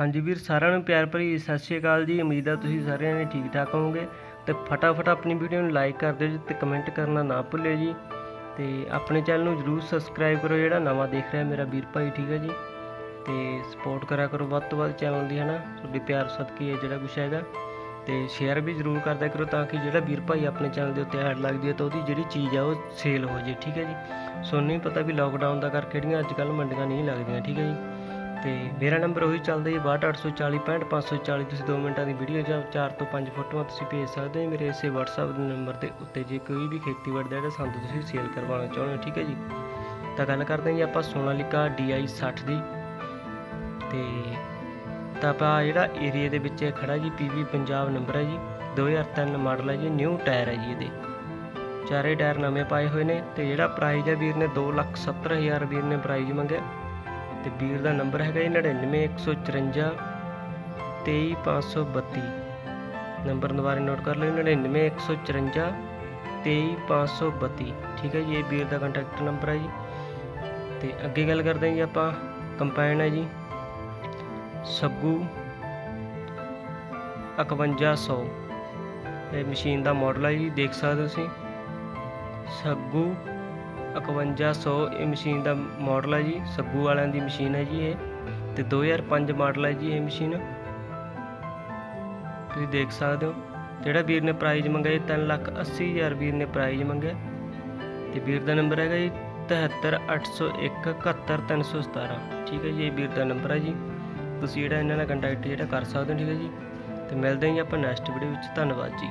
ਹਾਂਜੀ ਵੀਰ, ਸਾਰਿਆਂ ਨੂੰ ਪਿਆਰ ਭਰੀ ਸਤਿ ਸ਼੍ਰੀ ਅਕਾਲ ਜੀ। ਉਮੀਦ ਆ ਤੁਸੀਂ ਸਾਰਿਆਂ ਨੇ ਠੀਕ ਠਾਕ ਹੋਵੋਗੇ। ਤੇ ਫਟਾਫਟ ਆਪਣੀ ਵੀਡੀਓ ਨੂੰ ਲਾਈਕ ਕਰ ਦਿਓ ਜੀ ਤੇ ਕਮੈਂਟ ਕਰਨਾ ਨਾ ਭੁੱਲਿਓ ਜੀ। ਤੇ ਆਪਣੇ ਚੈਨਲ ਨੂੰ ਜਰੂਰ ਸਬਸਕ੍ਰਾਈਬ ਕਰੋ, ਜਿਹੜਾ ਨਵਾਂ ਦੇਖ ਰਿਹਾ ਮੇਰਾ ਵੀਰ ਭਾਈ, ਠੀਕ ਹੈ ਜੀ। ਤੇ ਸਪੋਰਟ ਕਰਿਆ ਕਰੋ ਵੱਧ ਤੋਂ ਵੱਧ ਚੈਨਲ ਦੀ, ਹਨਾ। ਤੁਹਾਡੇ ਪਿਆਰ ਸਦਕੇ ਇਹ ਜਿਹੜਾ ਕੁਛ ਹੈਗਾ। ਤੇ ਸ਼ੇਅਰ ਵੀ ਜਰੂਰ ਕਰਦਿਆ ਕਰੋ ਤਾਂ ਕਿ ਜਿਹੜਾ ਵੀਰ ਭਾਈ ਆਪਣੇ ਚੈਨਲ ਦੇ ਉੱਤੇ ਐਡ ਲੱਗਦੀ ਹੈ ਤਾਂ ਉਹਦੀ ਜਿਹੜੀ ਚੀਜ਼ ਆ ਉਹ ਸੇਲ ਹੋ ਜੇ, ਠੀਕ ਹੈ ਜੀ। ਸੋਨੂੰ ਨਹੀਂ ਪਤਾ ਵੀ ਲੋਕਡਾਊਨ ਦਾ ਕਰਕੇ ਜਿਹੜੀਆਂ ਅੱਜ ਕੱਲ੍ਹ ਮੰਡੀਆਂ ਨਹੀਂ ਲੱਗਦੀਆਂ, ਠੀਕ ਹੈ ਜੀ। ਤੇ ਮੇਰਾ ਨੰਬਰ ਉਹੀ ਚੱਲਦਾ ਜੀ 62840 65540 ਤੁਸੀਂ 2 ਮਿੰਟਾਂ ਦੀ ਵੀਡੀਓ ਜਾਂ 4 ਤੋਂ 5 ਫੋਟੋਆਂ ਤੁਸੀਂ ਭੇਜ ਸਕਦੇ ਹੋ ਮੇਰੇ ਇਸੇ WhatsApp ਦੇ ਨੰਬਰ ਦੇ ਉੱਤੇ। ਜੇ ਕੋਈ ਵੀ ਖੇਤੀਬਾੜੀ ਦਾ ਜਿਹੜਾ ਸੰਦ ਤੁਸੀਂ ਸੇਲ ਕਰਵਾਉਣਾ ਚਾਹੁੰਦੇ ਹੋ, ਠੀਕ ਹੈ ਜੀ? ਤਾਂ ਗੱਲ ਕਰਦੇ ਹਾਂ ਜੀ ਆਪਾਂ ਸੋਨਾਲੀਕਾ DI 60 ਦੀ। ਤੇ ਤਾਂ ਆਪਾਂ ਜਿਹੜਾ ਏਰੀਆ ਦੇ ਵਿੱਚ ਇਹ ਖੜਾ ਜੀ PV ਪੰਜਾਬ ਨੰਬਰ ਹੈ ਜੀ। 2003 ਮਾਡਲ ਹੈ ਜੀ ਨਿਊ ਟਾਇਰ ਹੈ ਜੀ ਇਹਦੇ। ਚਾਰੇ ਟਾਇਰ ਨਵੇਂ ਪਾਏ ਹੋਏ ਨੇ ਤੇ ਜਿਹੜਾ ਪ੍ਰਾਈਜ਼ ਹੈ ਵੀਰ ਨੇ 270000 ਵੀਰ ਨੇ ਪ੍ਰਾਈਜ਼ ਮੰਗਿਆ। ਤੇ ਵੀਰ ਦਾ ਨੰਬਰ ਹੈਗਾ ਜੀ 99154 23532 ਨੰਬਰ ਦੁਬਾਰਾ ਨੋਟ ਕਰ ਲਓ 99154 23532 ਠੀਕ ਹੈ ਜੀ, ਇਹ ਵੀਰ ਦਾ ਕੰਟੈਕਟ ਨੰਬਰ ਹੈ ਜੀ। ਤੇ ਅੱਗੇ ਗੱਲ ਕਰਦੇ ਹਾਂ ਜੀ ਆਪਾਂ ਕੰਪਾਈਨ ਹੈ ਜੀ। ਸੱਗੂ 5100 ਇਹ ਮਸ਼ੀਨ ਦਾ ਮਾਡਲ ਹੈ ਜੀ, ਦੇਖ ਸਕਦੇ ਹੋ ਤੁਸੀਂ। ਸੱਗੂ 5100 ਇਹ ਮਸ਼ੀਨ ਦਾ ਮਾਡਲ ਹੈ ਜੀ ਸੱਗੂ ਵਾਲਿਆਂ ਦੀ ਮਸ਼ੀਨ ਹੈ ਜੀ ਇਹ, ਤੇ 2005 ਮਾਡਲ ਹੈ ਜੀ ਇਹ ਮਸ਼ੀਨ। ਤੁਸੀਂ ਦੇਖ ਸਕਦੇ ਹੋ, ਜਿਹੜਾ ਵੀਰ ਨੇ ਪ੍ਰਾਈਜ਼ ਮੰਗਿਆ ਜੀ 3 ਲੱਖ 80 ਹਜ਼ਾਰ ਵੀਰ ਨੇ ਪ੍ਰਾਈਜ਼ ਮੰਗਿਆ। ਤੇ ਵੀਰ ਦਾ ਨੰਬਰ ਹੈਗਾ ਜੀ 73801 71317 ਠੀਕ ਹੈ ਜੀ, ਇਹ ਵੀਰ ਦਾ ਨੰਬਰ ਹੈ ਜੀ। ਤੁਸੀਂ ਜਿਹੜਾ ਇਹਨਾਂ ਨਾਲ ਕੰਟੈਕਟ ਜਿਹੜਾ ਕਰ ਸਕਦੇ ਹੋ, ਠੀਕ ਹੈ ਜੀ। ਤੇ ਮਿਲਦੇ ਹਾਂ ਜੀ ਆਪਾਂ ਨੈਕਸਟ ਵੀਡੀਓ ਵਿੱਚ। ਧੰਨਵਾਦ ਜੀ।